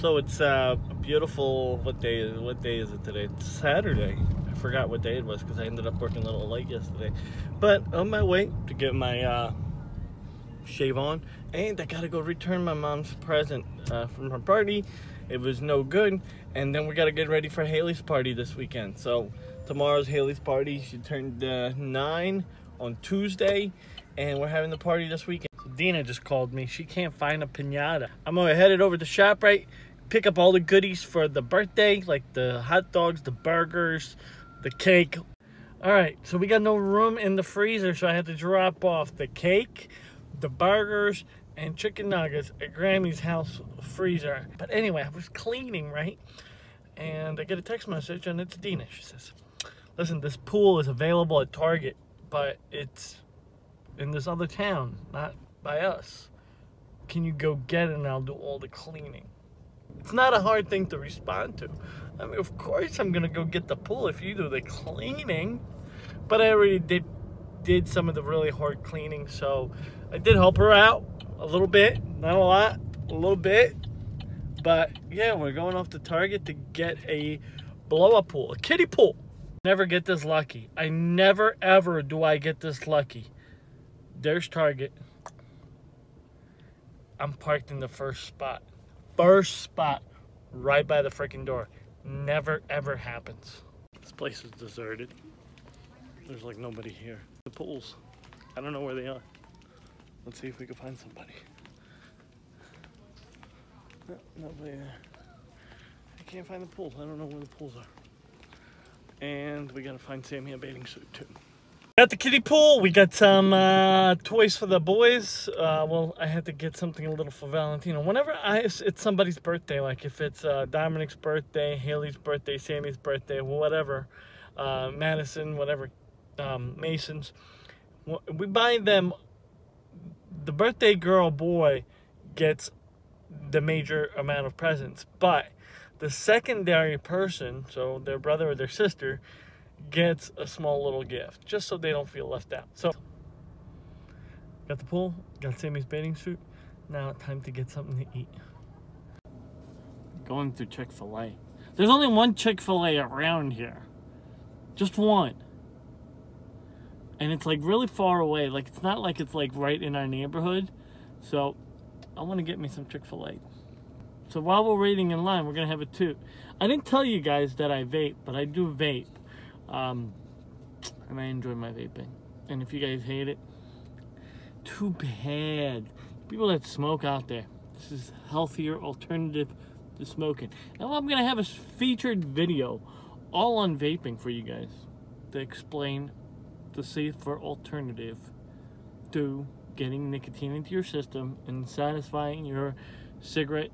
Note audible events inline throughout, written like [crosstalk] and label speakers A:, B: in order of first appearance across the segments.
A: So it's uh, a beautiful. What day is what day is it today? It's Saturday. I forgot what day it was because I ended up working a little late yesterday. But on my way to get my uh, shave on, and I gotta go return my mom's present uh, from her party. It was no good, and then we gotta get ready for Haley's party this weekend. So tomorrow's Haley's party. She turned uh, nine on Tuesday, and we're having the party this weekend. Dina just called me. She can't find a pinata. I'm gonna head it over to ShopRite, pick up all the goodies for the birthday, like the hot dogs, the burgers, the cake. All right, so we got no room in the freezer, so I had to drop off the cake, the burgers, and chicken nuggets at Grammy's house freezer. But anyway, I was cleaning, right? And I get a text message, and it's Dina. She says, listen, this pool is available at Target, but it's in this other town, not by us. Can you go get it and I'll do all the cleaning? It's not a hard thing to respond to. I mean, of course I'm gonna go get the pool if you do the cleaning. But I already did did some of the really hard cleaning, so I did help her out a little bit, not a lot, a little bit. But yeah, we're going off to Target to get a blow up pool, a kiddie pool. Never get this lucky. I never ever do I get this lucky. There's Target. I'm parked in the first spot. First spot, right by the freaking door. Never ever happens. This place is deserted. There's like nobody here. The pools, I don't know where they are. Let's see if we can find somebody. No, nobody there. I can't find the pools. I don't know where the pools are. And we gotta find Sammy a bathing suit too. At the kiddie pool, we got some uh, toys for the boys. Uh, well, I had to get something a little for Valentino. Whenever I, it's somebody's birthday, like if it's uh, Dominic's birthday, Haley's birthday, Sammy's birthday, whatever, uh, Madison, whatever, um, Mason's, we buy them. The birthday girl boy gets the major amount of presents, but the secondary person, so their brother or their sister, gets a small little gift just so they don't feel left out. So, got the pool, got Sammy's bathing suit. Now, time to get something to eat. Going through Chick fil A. There's only one Chick fil A around here, just one. And it's like really far away. Like, it's not like it's like right in our neighborhood. So, I want to get me some Chick fil A. So, while we're waiting in line, we're going to have a toot. I didn't tell you guys that I vape, but I do vape. Um, and I enjoy my vaping. And if you guys hate it, too bad. People that smoke out there, this is healthier alternative to smoking. Now I'm gonna have a featured video all on vaping for you guys to explain the safer alternative to getting nicotine into your system and satisfying your cigarette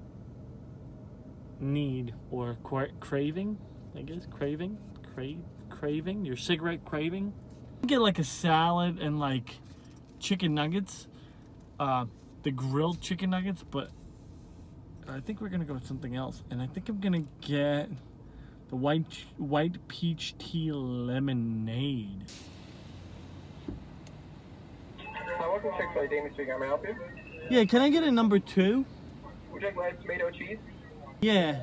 A: need or craving, I guess, craving, crave craving, your cigarette craving. Get like a salad and like chicken nuggets, uh, the grilled chicken nuggets, but I think we're gonna go with something else. And I think I'm gonna get the white white peach tea lemonade.
B: Hi, welcome to Chick-fil-A. Damien speaking. How may I help you?
A: Yeah, can I get a number two?
B: Would you like live tomato cheese?
A: Yeah.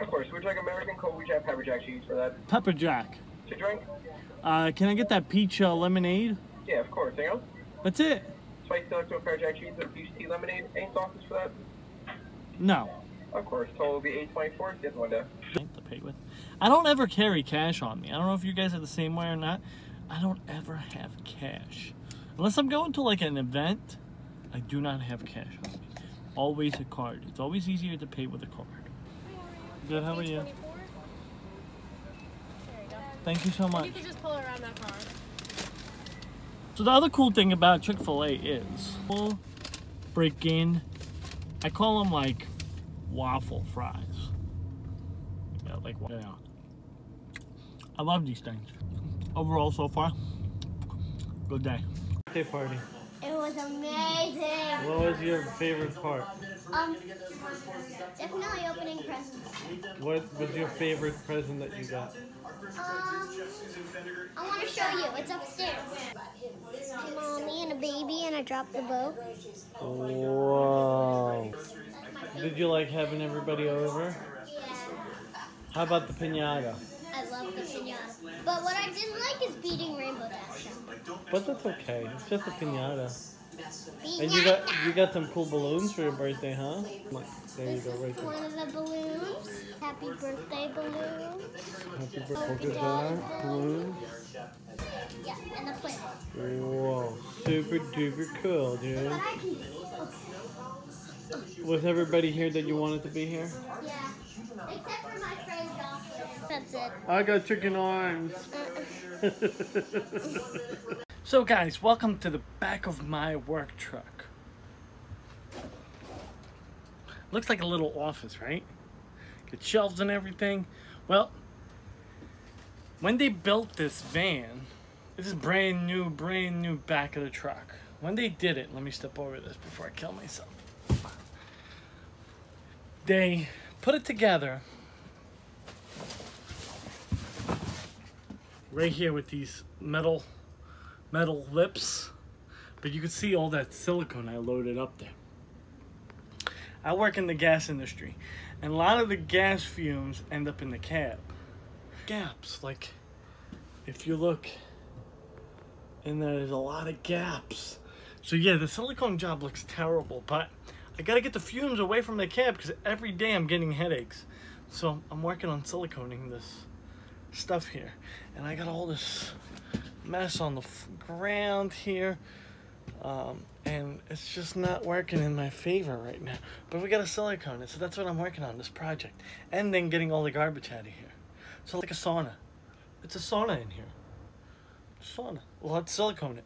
B: Of course. Would you like American Cold? Would you have pepper jack cheese for that?
A: Pepper jack.
B: To drink?
A: Uh, can I get that peach uh, lemonade?
B: Yeah, of course. Anything else?
A: That's it.
B: Spicy deluxe pepper jack cheese with peach tea lemonade. Any sauces for that?
A: No.
B: Of course. Total will be eight twenty-four. Get one day.
A: To pay with. I don't ever carry cash on me. I don't know if you guys are the same way or not. I don't ever have cash. Unless I'm going to like an event, I do not have cash on me. Always a card. It's always easier to pay with a card. Good, how are you? Thank you so much.
C: You can just pull around that car.
A: So the other cool thing about Chick-fil-A is we'll break in. I call them like waffle fries. Yeah, like yeah. I love these things. Overall, so far, good day. Birthday party.
D: Was amazing.
A: What was your favorite part?
D: Um, definitely opening presents.
A: What was your favorite present that you got?
D: Um, I want to show you. It's upstairs. Mommy and a baby, and I dropped the bow.
A: Whoa. Did you like having everybody over?
D: Yeah.
A: How about the pinata?
D: I love the pinata. But what I didn't like is beating Rainbow Dash.
A: But that's okay. It's just a pinata. And you got you got some cool balloons for your birthday, huh? There you go, right there.
D: one of the balloons. Happy birthday balloon.
A: Happy birthday. Balloon.
D: Yeah, and a.
A: Whoa, super duper cool, dude.
D: But I can do it.
A: Was everybody here that you wanted to be here?
D: Yeah. Except for my friend Jocelyn. That's it.
A: I got chicken arms.
D: Uh-uh. [laughs]
A: So guys, welcome to the back of my work truck. Looks like a little office, right? Got shelves and everything. Well, when they built this van, this is brand new, brand new back of the truck. When they did it, let me step over this before I kill myself. They put it together right here with these metal metal lips but you can see all that silicone I loaded up there. I work in the gas industry and a lot of the gas fumes end up in the cab. Gaps like if you look and there's a lot of gaps. So yeah the silicone job looks terrible but I gotta get the fumes away from the cab because every day I'm getting headaches. So I'm working on siliconing this stuff here and I got all this mess on the ground here um, and it's just not working in my favor right now. But we got a silicone it so that's what I'm working on this project. And then getting all the garbage out of here. So like a sauna. It's a sauna in here. Sauna. Well let's silicone it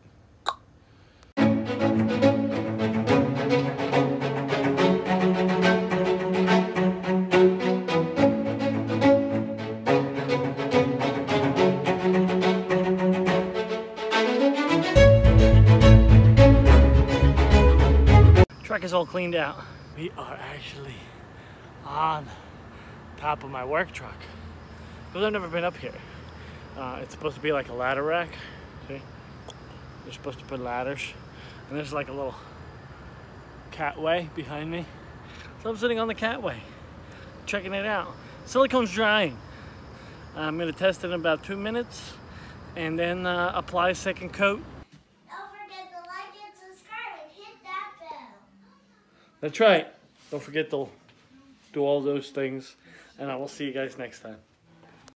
A: is all cleaned out. We are actually on top of my work truck. Because I've never been up here. Uh, it's supposed to be like a ladder rack. See? You're supposed to put ladders. And there's like a little catway behind me. So I'm sitting on the catway, checking it out. Silicone's drying. I'm gonna test it in about two minutes and then uh, apply a second coat
D: Don't forget to like and subscribe and hit that bell.
A: That's right. Don't forget to do all those things, and I will see you guys next time.